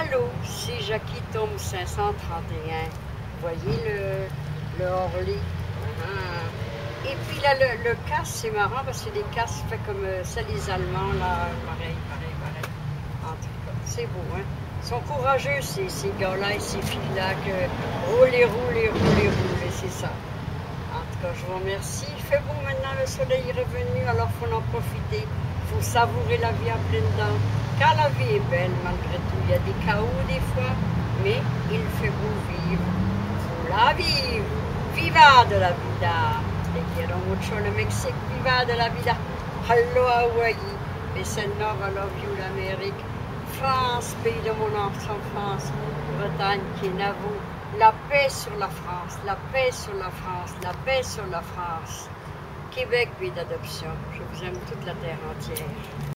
Allô, c'est Jackie Tombe 531. Voyez le, le Orly. Ah. Et puis là, le, le casse, c'est marrant parce que les casses fait comme euh, ça, les Allemands, là, pareil, pareil, pareil. En tout cas, c'est beau, hein. Ils sont courageux, ces, gars-là et ces filles-là, que roulez, roulez, roulez, roulez, c'est ça. En tout cas, je vous remercie. Il fait beau maintenant, le soleil est revenu, alors faut en profiter. Faut savourer la vie à pleines dents. Car la vie est belle malgré tout. Il y a des chaos des fois, mais il fait beau vivre. Faut la vivre. Viva de la vida. Et dijeron mucho le Mexique, viva de la vida. Hello Hawaii. Et c'est Nord, I love you l'Amérique. France, pays de mon enfant, France. Bretagne, qui est Navo. La paix sur la France, la paix sur la France, la paix sur la France. Québec, pays d'adoption. Je vous aime toute la terre entière.